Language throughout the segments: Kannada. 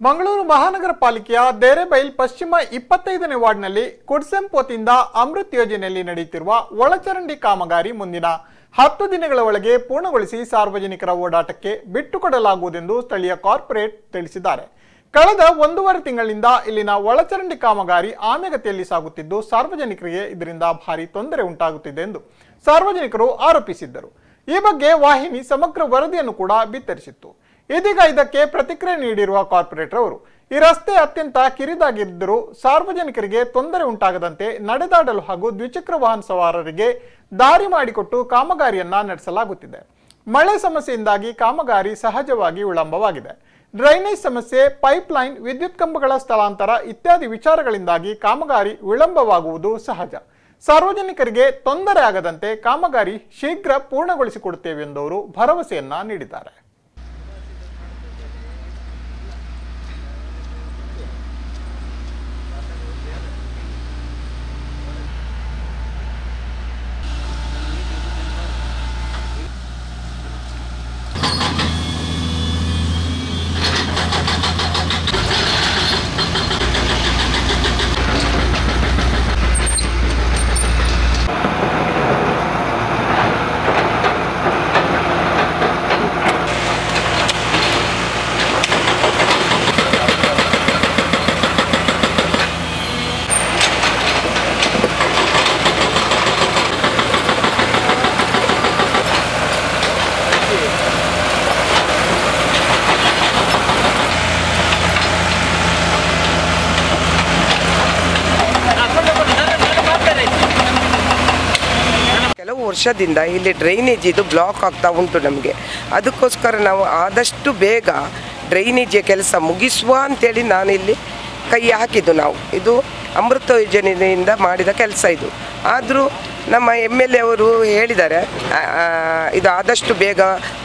ಮಂಗಳೂರು ಮಹಾನಗರ ಪಾಲಿಕೆಯ ದೇರೆಬೈಲ್ ಪಶ್ಚಿಮ ಇಪ್ಪತ್ತೈದನೇ ವಾರ್ಡ್ನಲ್ಲಿ ಕುಡ್ಸೆಂಪೋತಿಂದ ಅಮೃತ್ ಯೋಜನೆಯಲ್ಲಿ ನಡೆಯುತ್ತಿರುವ ಒಳಚರಂಡಿ ಕಾಮಗಾರಿ ಮುಂದಿನ ಹತ್ತು ದಿನಗಳ ಒಳಗೆ ಪೂರ್ಣಗೊಳಿಸಿ ಸಾರ್ವಜನಿಕರ ಓಡಾಟಕ್ಕೆ ಬಿಟ್ಟುಕೊಡಲಾಗುವುದೆಂದು ಸ್ಥಳೀಯ ಕಾರ್ಪೊರೇಟ್ ತಿಳಿಸಿದ್ದಾರೆ. ಕಳೆದ ಒಂದೂವರೆ ತಿಂಗಳಿಂದ ಇಲ್ಲಿನ ಒಳಚರಂಡಿ ಕಾಮಗಾರಿ ಆಮೆಗತಿಯಲ್ಲಿ ಸಾಗುತ್ತಿದ್ದು, ಸಾರ್ವಜನಿಕರಿಗೆ ಇದರಿಂದ ಭಾರಿ ತೊಂದರೆ ಉಂಟಾಗುತ್ತಿದೆ ಎಂದು ಸಾರ್ವಜನಿಕರು ಆರೋಪಿಸಿದ್ದರು. ಈ ಬಗ್ಗೆ ವಾಹಿನಿ ಸಮಗ್ರ ವರದಿಯನ್ನು ಕೂಡ ಬಿತ್ತರಿಸಿತ್ತು. ಇದೀಗ ಇದಕ್ಕೆ ಪ್ರತಿಕ್ರಿಯೆ ನೀಡಿರುವ ಕಾರ್ಪೊರೇಟರ್ ಅವರು, ಈ ರಸ್ತೆ ಅತ್ಯಂತ ಕಿರಿದಾಗಿದ್ದರೂ ಸಾರ್ವಜನಿಕರಿಗೆ ತೊಂದರೆ ಉಂಟಾಗದಂತೆ ನಡೆದಾಡಲು ಹಾಗೂ ದ್ವಿಚಕ್ರ ವಾಹನ ಸವಾರರಿಗೆ ದಾರಿ ಮಾಡಿಕೊಟ್ಟು ಕಾಮಗಾರಿಯನ್ನ ನಡೆಸಲಾಗುತ್ತಿದೆ. ಮಳೆ ಸಮಸ್ಯೆಯಿಂದಾಗಿ ಕಾಮಗಾರಿ ಸಹಜವಾಗಿ ವಿಳಂಬವಾಗಿದೆ. ಡ್ರೈನೇಜ್ ಸಮಸ್ಯೆ, ಪೈಪ್ಲೈನ್, ವಿದ್ಯುತ್ ಕಂಬಗಳ ಸ್ಥಳಾಂತರ ಇತ್ಯಾದಿ ವಿಚಾರಗಳಿಂದಾಗಿ ಕಾಮಗಾರಿ ವಿಳಂಬವಾಗುವುದು ಸಹಜ. ಸಾರ್ವಜನಿಕರಿಗೆ ತೊಂದರೆ ಆಗದಂತೆ ಕಾಮಗಾರಿ ಶೀಘ್ರ ಪೂರ್ಣಗೊಳಿಸಿಕೊಡುತ್ತೇವೆ ಎಂದವರು ಭರವಸೆಯನ್ನ ನೀಡಿದ್ದಾರೆ. ಕೆಲವು ವರ್ಷದಿಂದ ಇಲ್ಲಿ ಡ್ರೈನೇಜ್ ಇದು ಬ್ಲಾಕ್ ಆಗ್ತಾ ಉಂಟು ನಮಗೆ. ಅದಕ್ಕೋಸ್ಕರ ನಾವು ಆದಷ್ಟು ಬೇಗ ಡ್ರೈನೇಜ್ ಕೆಲಸ ಮುಗಿಸುವ ಅಂತೇಳಿ ನಾನಿಲ್ಲಿ ಕೈ ಹಾಕಿದ್ದು ನಾವು. ಇದು ಅಮೃತ ಯೋಜನೆಯಿಂದ ಮಾಡಿದ ಕೆಲಸ ಇದು. ಆದರೂ ನಮ್ಮ ಎಂ ಎಲ್ ಎ ಅವರು ಹೇಳಿದ್ದಾರೆ ಇದು ಆದಷ್ಟು ಬೇಗ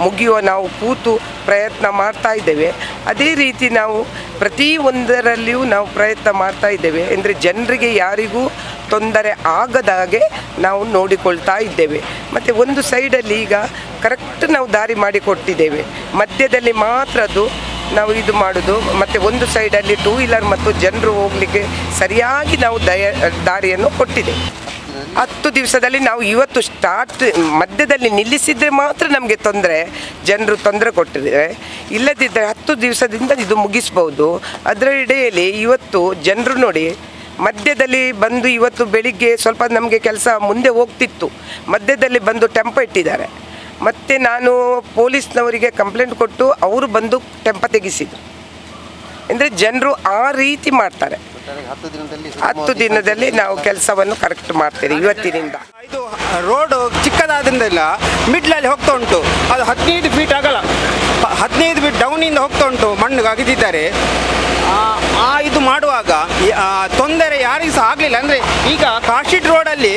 ಮುಗಿಯುವ ನಾವು ಕೂತು ಪ್ರಯತ್ನ ಮಾಡ್ತಾ ಇದ್ದೇವೆ. ಅದೇ ರೀತಿ ನಾವು ಪ್ರತಿ ಒಂದರಲ್ಲಿಯೂ ನಾವು ಪ್ರಯತ್ನ ಮಾಡ್ತಾ ಇದ್ದೇವೆ. ಅಂದರೆ ಜನರಿಗೆ ಯಾರಿಗೂ ತೊಂದರೆ ಆಗದ ಹಾಗೆ ನಾವು ನೋಡಿಕೊಳ್ತಾ ಇದ್ದೇವೆ. ಮತ್ತು ಒಂದು ಸೈಡಲ್ಲಿ ಈಗ ಕರೆಕ್ಟ್ ನಾವು ದಾರಿ ಮಾಡಿಕೊಟ್ಟಿದ್ದೇವೆ. ಮಧ್ಯದಲ್ಲಿ ಮಾತ್ರ ಅದು ನಾವು ಇದು ಮಾಡೋದು. ಮತ್ತು ಒಂದು ಸೈಡಲ್ಲಿ ಟೂ ವೀಲರ್ ಮತ್ತು ಜನರು ಹೋಗಲಿಕ್ಕೆ ಸರಿಯಾಗಿ ನಾವು ದಯ, ದಾರಿಯನ್ನು ಕೊಟ್ಟಿದೆ. ಹತ್ತು ದಿವಸದಲ್ಲಿ ನಾವು ಇವತ್ತು ಸ್ಟಾರ್ಟ್ ಮಧ್ಯದಲ್ಲಿ ನಿಲ್ಲಿಸಿದರೆ ಮಾತ್ರ ನಮಗೆ ತೊಂದರೆ, ಜನರು ತೊಂದರೆ ಕೊಟ್ಟಿದ್ದಾರೆ. ಇಲ್ಲದಿದ್ದರೆ ಹತ್ತು ದಿವಸದಿಂದ ಇದು ಮುಗಿಸ್ಬೋದು. ಅದರ ಇಡೆಯಲ್ಲಿ ಇವತ್ತು ಜನರು ನೋಡಿ ಮಧ್ಯದಲ್ಲಿ ಬಂದು ಇವತ್ತು ಬೆಳಿಗ್ಗೆ ಸ್ವಲ್ಪ ನಮಗೆ ಕೆಲಸ ಮುಂದೆ ಹೋಗ್ತಿತ್ತು. ಮಧ್ಯದಲ್ಲಿ ಬಂದು ಟೆಂಪ ಇಟ್ಟಿದ್ದಾರೆ. ಮತ್ತು ನಾನು ಪೊಲೀಸ್ನವರಿಗೆ ಕಂಪ್ಲೇಂಟ್ ಕೊಟ್ಟು ಅವರು ಬಂದು ಟೆಂಪ ತೆಗೆಸಿದ್ರು. ಅಂದರೆ ಜನರು ಆ ರೀತಿ ಮಾಡ್ತಾರೆ. ಹತ್ತು ದಿನದಲ್ಲಿ ನಾವು ಕೆಲಸವನ್ನು ಕರೆಕ್ಟ್ ಮಾಡ್ತೇವೆ ಇವತ್ತಿನಿಂದ. ಇದು ರೋಡು ಚಿಕ್ಕದಾದ್ರಿಂದ ಮಿಡ್ಲಲ್ಲಿ ಹೋಗ್ತಾ ಉಂಟು. ಅದು ಹದಿನೈದು ಫೀಟ್ ಆಗಲ್ಲ. ಡೌನಿಂದ ಹೋಗ್ತಾ ಉಂಟು ಮಣ್ಣು ಅಗಿದಿದ್ದಾರೆ ಆ, ಇದು ಮಾಡುವಾಗ ತೊಂದರೆ ಯಾರಿಗೂ ಸಹ ಆಗಲಿಲ್ಲ. ಅಂದರೆ ಈಗ ಕಾಶಿಟ್ ರೋಡಲ್ಲಿ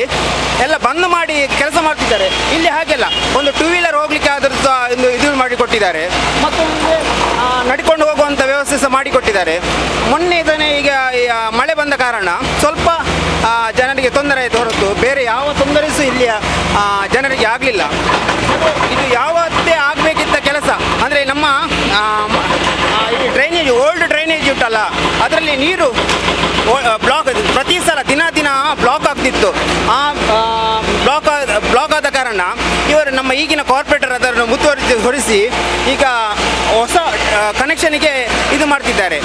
ಎಲ್ಲ ಬಂದ್ ಮಾಡಿ ಕೆಲಸ ಮಾಡ್ತಿದ್ದಾರೆ. ಇಲ್ಲಿ ಹಾಗೆಲ್ಲ ಒಂದು ಟೂ ವೀಲರ್ ಹೋಗ್ಲಿಕ್ಕೆ ಆದರೂ ಸಹ ಒಂದು ಇದು ಮಾಡಿಕೊಟ್ಟಿದ್ದಾರೆ. ಮತ್ತು ಮುಂದೆ, ಆ, ನಡ್ಕೊಂಡು ಹೋಗುವಂಥ ವ್ಯವಸ್ಥೆ ಸಹ ಮಾಡಿಕೊಟ್ಟಿದ್ದಾರೆ. ಮೊನ್ನೆ ಇದನ್ನೇ ಈಗ ಮಳೆ ಬಂದ ಕಾರಣ ಸ್ವಲ್ಪ ಜನರಿಗೆ ತೊಂದರೆ ಆಯಿತು ಹೊರತು ಬೇರೆ ಯಾವ ತೊಂದರೆ ಸಹ ಇಲ್ಲಿಯ ಜನರಿಗೆ ಆಗಲಿಲ್ಲ. ಇದು ಯಾವತ್ತೇ ಆಗಬೇಕಿದ್ದ ಕೆಲಸ ಅಂದರೆ ನಮ್ಮ ಆ, ಮ- ಆ, ಈ ಡ್ರೈನೇಜ್ ಓಲ್ಡ್ ಡ್ರೈನೇಜ್ ಉಂಟಲ್ಲ, ಅದರಲ್ಲಿ ನೀರು ಬ್ಲಾಕ್ ಪ್ರತಿ ಸಲ ದಿನ ದಿನ ಬ್ಲಾಕ್ ಆಗ್ತಿತ್ತು. ಆ ಬ್ಲಾಕ್ ಬ್ಲಾಕ್ ಆದ ಕಾರಣ ಇವರು ನಮ್ಮ ಈಗಿನ ಕಾರ್ಪೊರೇಟರ್ ಅದನ್ನು ಮುತುವರ್ಜಿ ಹೊರಿಸಿ ಈಗ ಹೊಸ ಕನೆಕ್ಷನ್ಗೆ ಇದು ಮಾಡ್ತಿದ್ದಾರೆ.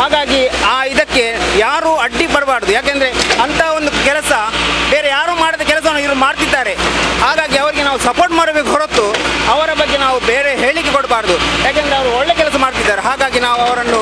ಹಾಗಾಗಿ ಆ ಇದಕ್ಕೆ ಯಾರು ಅಡ್ಡಿ ಬರಬಾರ್ದು ಯಾಕೆಂದರೆ ಅಂಥ ಒಂದು ಕೆಲಸ, ಬೇರೆ ಯಾರು ಮಾಡದ ಕೆಲಸವನ್ನು ಇವರು ಮಾಡ್ತಿದ್ದಾರೆ. ಹಾಗಾಗಿ ಅವರಿಗೆ ನಾವು ಸಪೋರ್ಟ್ ಮಾಡಬೇಕು ಹೊರತು ಯಾಕೆಂದರೆ ಅವರು ಒಳ್ಳೆ ಕೆಲಸ ಮಾಡ್ತಿದ್ದಾರೆ. ಹಾಗಾಗಿ ನಾವು ಅವರನ್ನು